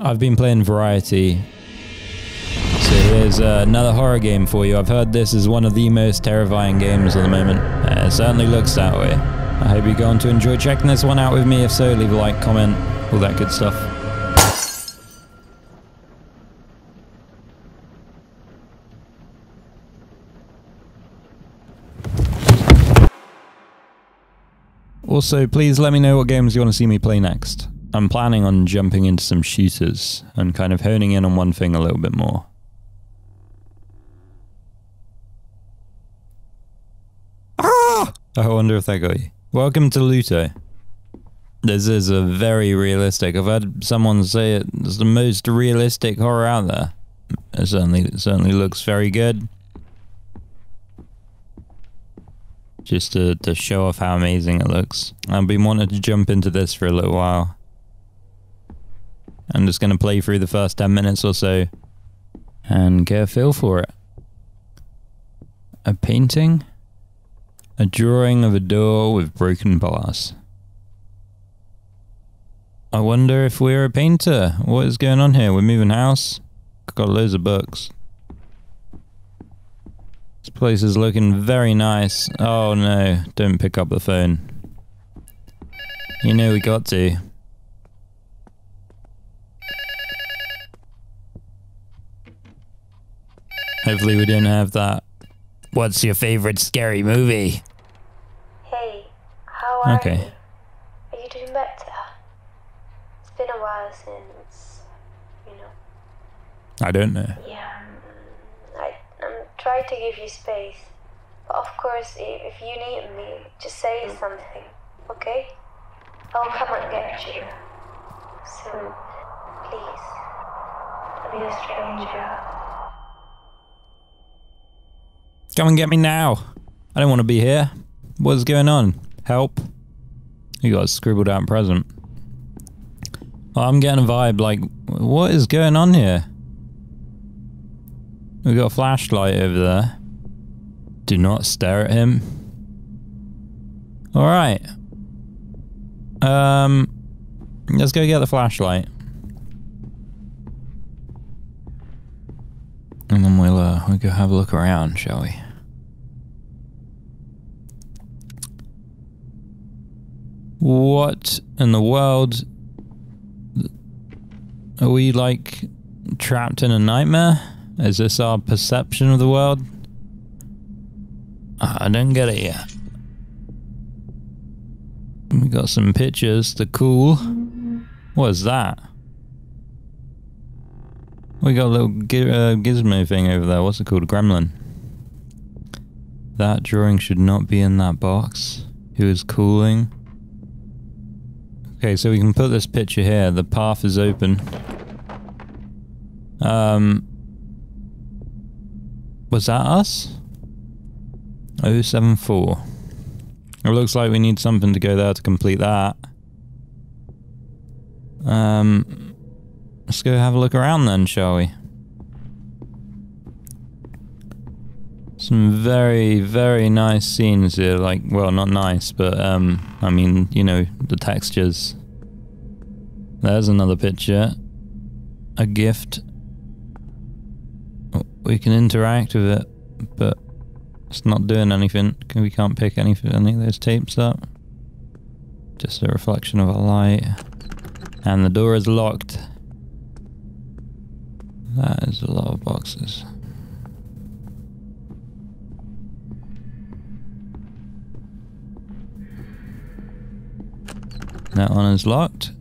I've been playing Variety. So here's uh, another horror game for you. I've heard this is one of the most terrifying games at the moment. Uh, it certainly looks that way. I hope you're going to enjoy checking this one out with me. If so, leave a like, comment, all that good stuff. Also, please let me know what games you want to see me play next. I'm planning on jumping into some shooters and kind of honing in on one thing a little bit more. Ah! I wonder if that got you. Welcome to Luto. This is a very realistic. I've had someone say it's the most realistic horror out there. It certainly, it certainly looks very good. Just to, to show off how amazing it looks. I've been wanting to jump into this for a little while. I'm just going to play through the first 10 minutes or so and get a feel for it. A painting? A drawing of a door with broken bars. I wonder if we're a painter. What is going on here? We're moving house. Got loads of books. This place is looking very nice. Oh no, don't pick up the phone. You know we got to. Hopefully we didn't have that. What's your favorite scary movie? Hey, how are Okay. you? Are you doing better? It's been a while since, you know. I don't know. Yeah, mm, I, I'm trying to give you space. But of course, if you need me, just say something, okay? I'll come and get you. Soon. Please. Be a stranger. Come and get me now. I don't want to be here. What's going on? Help. You got a scribbled out present. Well, I'm getting a vibe like, what is going on here? We got a flashlight over there. Do not stare at him. Alright. Um, let's go get the flashlight. And then we'll, uh, we'll go have a look around, shall we? What in the world? Are we like trapped in a nightmare? Is this our perception of the world? Ah, I don't get it yet. We got some pictures to cool. What is that? We got a little uh, gizmo thing over there. What's it called? A gremlin. That drawing should not be in that box. Who is cooling? Okay, so we can put this picture here. The path is open. Um, was that us? 074. It looks like we need something to go there to complete that. Um, let's go have a look around then, shall we? Some very, very nice scenes here. Like, well, not nice, but um, I mean, you know, the textures. There's another picture. A gift. We can interact with it, but it's not doing anything. We can't pick any, any of those tapes up. Just a reflection of a light. And the door is locked. That is a lot of boxes. That one is locked.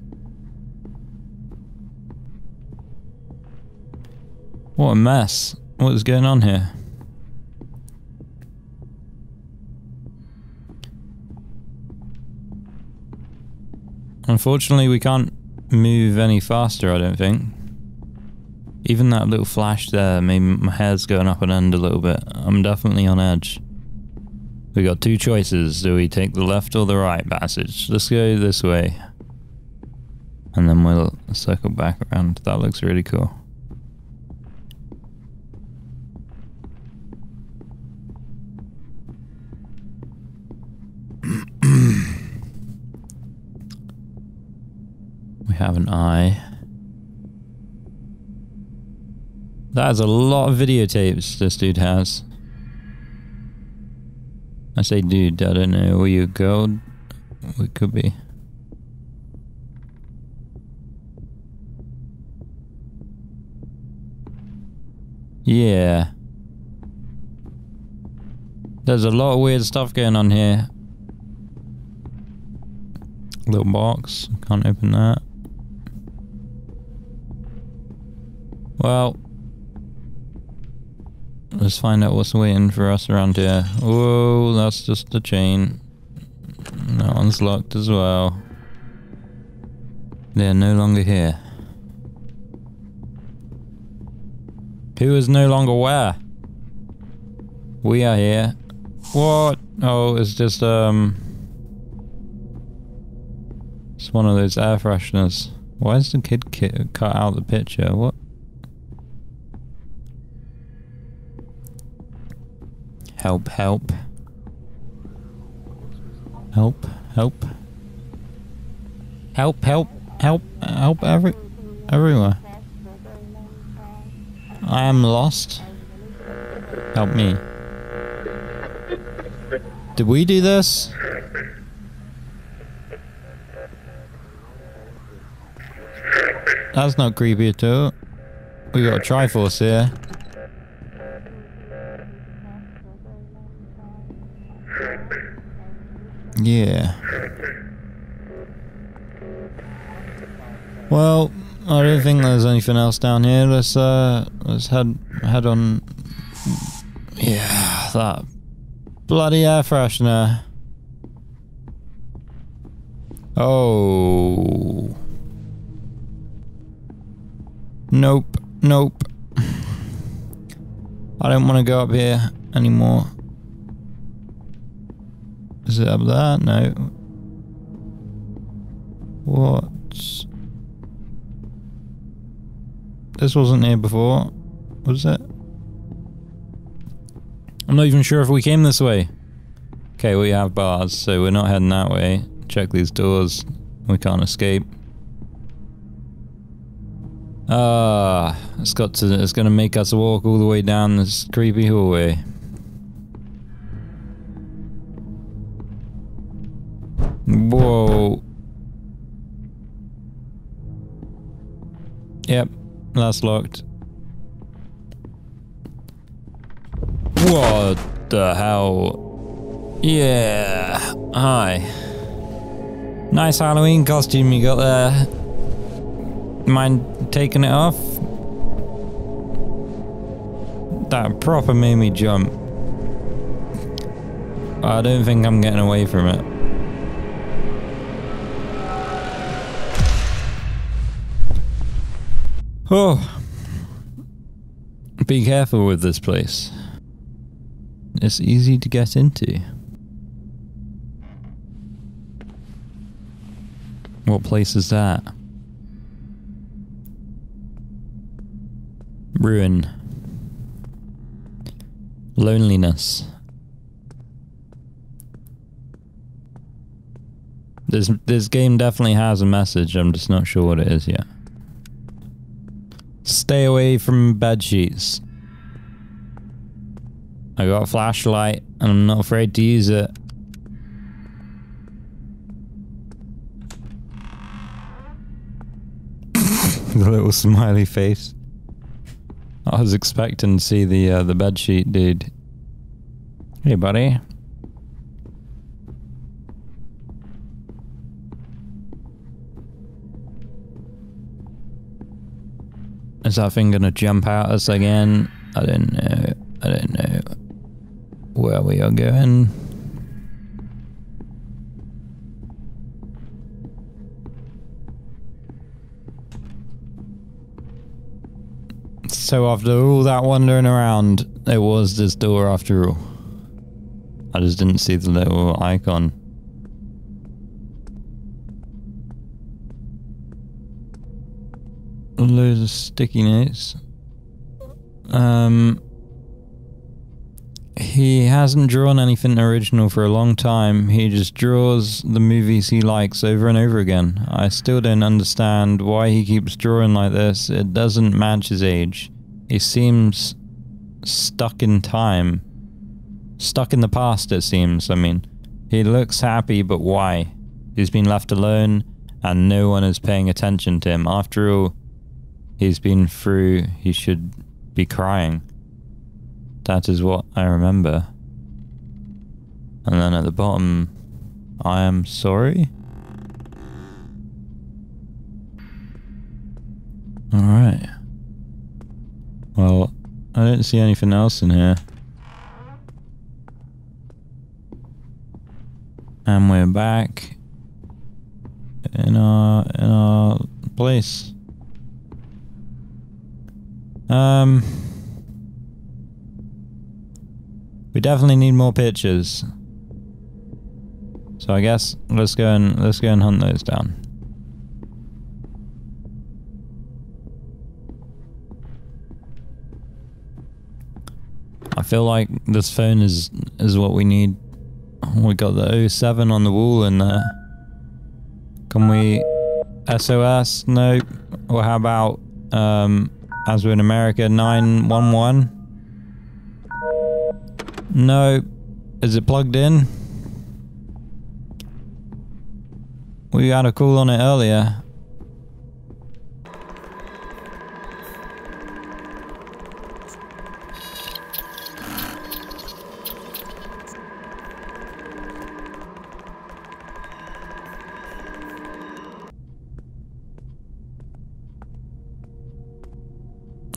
What a mess. What is going on here? Unfortunately, we can't move any faster, I don't think. Even that little flash there, maybe my hair's going up and end a little bit. I'm definitely on edge. We got two choices. Do we take the left or the right passage? Let's go this way. And then we'll circle back around. That looks really cool. we have an eye. That's a lot of videotapes this dude has. I say dude, I don't know where you go. We could be. Yeah. There's a lot of weird stuff going on here. Little box. Can't open that. Well. Let's find out what's waiting for us around here. Whoa, that's just a chain. That one's locked as well. They're no longer here. Who is no longer where? We are here. What? Oh, it's just, um... It's one of those air fresheners. Why is the kid cut out the picture? What? Help, help. Help, help. Help, help, help, help every, everywhere. I am lost. Help me. Did we do this? That's not creepy at all. We got a Triforce here. Yeah. Well, I don't think there's anything else down here. Let's uh let's head head on Yeah, that bloody air freshener. Oh. Nope, nope. I don't want to go up here anymore. Is it up there? No. What? This wasn't here before, was it? I'm not even sure if we came this way. Okay, we have bars, so we're not heading that way. Check these doors. We can't escape. Ah, it's got to. It's gonna make us walk all the way down this creepy hallway. That's locked. What the hell? Yeah. Hi. Nice Halloween costume you got there. Mind taking it off? That proper made me jump. I don't think I'm getting away from it. Oh. Be careful with this place. It's easy to get into. What place is that? Ruin. Loneliness. This this game definitely has a message, I'm just not sure what it is yet. Stay away from bed sheets. I got a flashlight and I'm not afraid to use it. the little smiley face. I was expecting to see the uh, the bed sheet dude. Hey, buddy. Is that thing gonna jump out us again? I don't know. I don't know where we are going. So after all that wandering around, there was this door after all. I just didn't see the little icon. Of sticky notes. Um, he hasn't drawn anything original for a long time. He just draws the movies he likes over and over again. I still don't understand why he keeps drawing like this. It doesn't match his age. he seems stuck in time. Stuck in the past, it seems. I mean, he looks happy, but why? He's been left alone, and no one is paying attention to him. After all, he's been through, he should be crying. That is what I remember. And then at the bottom, I am sorry? Alright. Well, I don't see anything else in here. And we're back in our in our place. Um We definitely need more pictures. So I guess let's go and let's go and hunt those down. I feel like this phone is is what we need. We got the 07 on the wall and there. Can we SOS? No. Or how about um as we're in America 911? No. Is it plugged in? We had a call on it earlier.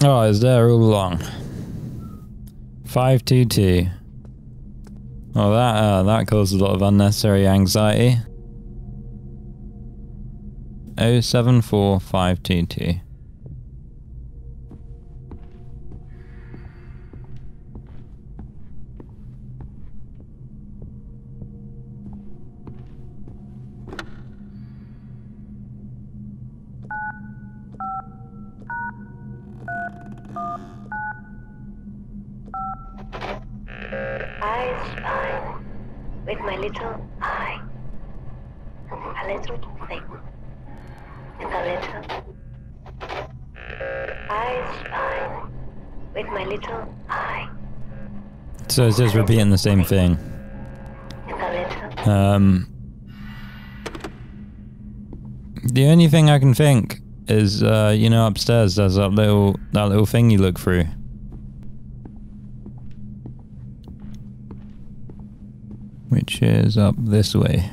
Oh, is there all along? 522. Oh, that, uh, that caused a lot of unnecessary anxiety. 074522. I spy with my little eye. A little thing. And a little. I spy with my little eye. So it's just repeating the same thing. And a little. Um, the only thing I can think is, uh, you know, upstairs there's that little that little thing you look through. Which is up this way.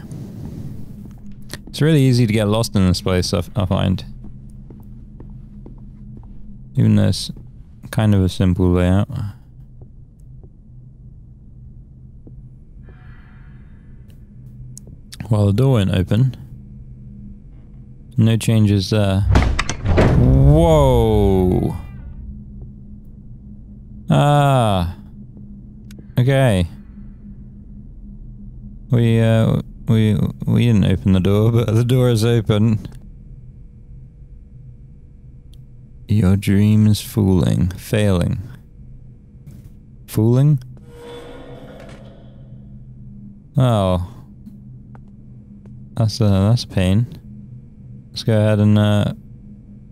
It's really easy to get lost in this place, I, find. Even though it's kind of a simple layout. Well, the door went open. No changes there. Whoa! Ah. Okay. We, uh, we, we didn't open the door, but the door is open. Your dream is fooling. Failing. Fooling? Oh. That's, uh, that's pain. Let's go ahead and, uh,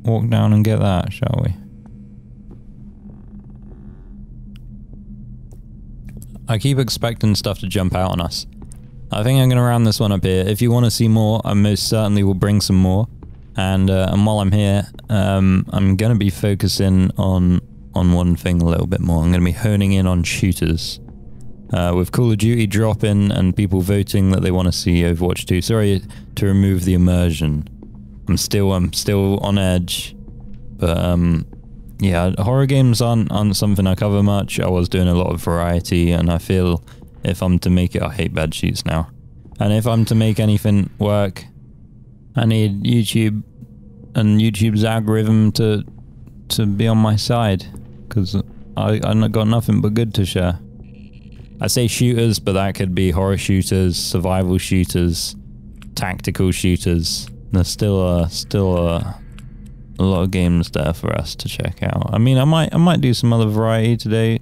walk down and get that, shall we? I keep expecting stuff to jump out on us. I think I'm going to round this one up here. If you want to see more, I most certainly will bring some more. And uh, and while I'm here, um, I'm going to be focusing on on one thing a little bit more. I'm going to be honing in on shooters. Uh, with Call of Duty dropping and people voting that they want to see Overwatch 2. Sorry to remove the immersion. I'm still I'm still on edge, but um, yeah, horror games aren't aren't something I cover much. I was doing a lot of variety, and I feel if I'm to make it, I hate bad sheets now. And if I'm to make anything work, I need YouTube and YouTube's algorithm to to be on my side because I I got nothing but good to share. I say shooters, but that could be horror shooters, survival shooters, tactical shooters. There's still a still a, lot of games there for us to check out. I mean, I might I might do some other variety today.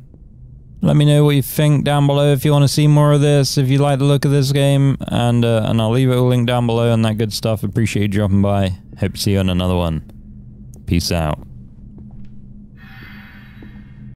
Let me know what you think down below if you want to see more of this, if you like the look of this game, and uh, and I'll leave it all linked down below and that good stuff. Appreciate you dropping by. Hope to see you on another one. Peace out.